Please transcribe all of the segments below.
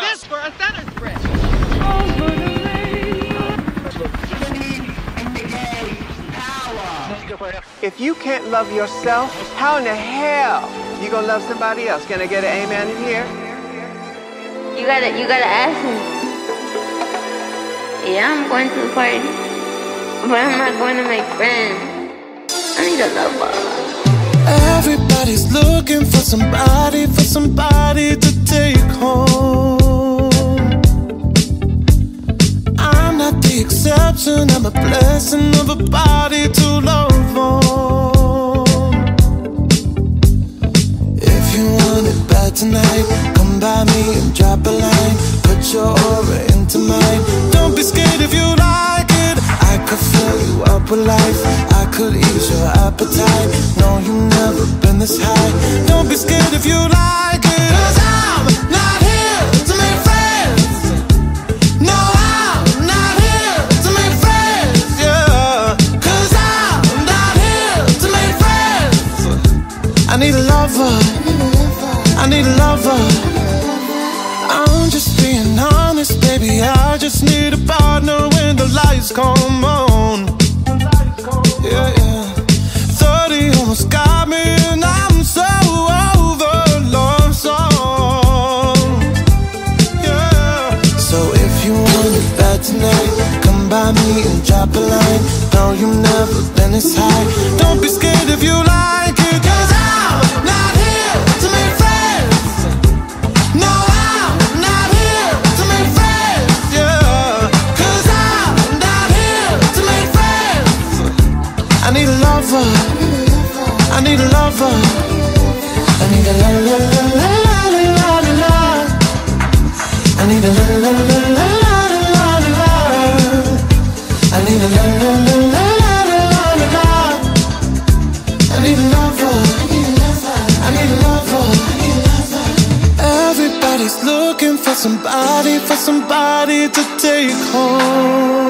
this for a center spread. If you can't love yourself, how in the hell you gonna love somebody else? Can I get an amen in here? You gotta, you gotta ask him. Yeah, I'm going to the party, but I'm not going to make friends. I need a love lover. Everybody's looking for somebody, for somebody to take drop a line. Put your aura into mine. Don't be scared if you like it. I could fill you up with life. I could ease your appetite. No, you've never been this high. Don't be scared if you like it. Cause I'm not here to make friends. No, I'm not here to make friends. Yeah. Cause I'm not here to make friends. I need a lover. I need a lover. Lights come on. Yeah, yeah. 30 almost got me, and I'm so over love songs. Yeah. So if you want it bad tonight, come by me and drop a line. No, you've never been this high. Don't be scared if you like lover. I need a lover. I need a la la la la la la la. I need a la la la la la la la. I need a la la la la la la la. I need a lover. I need a lover. Everybody's looking for somebody, for somebody to take home.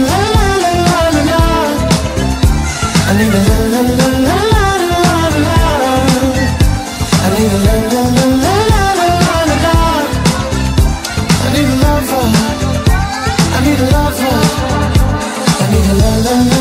I need a lover. I need a lover. I need a lover.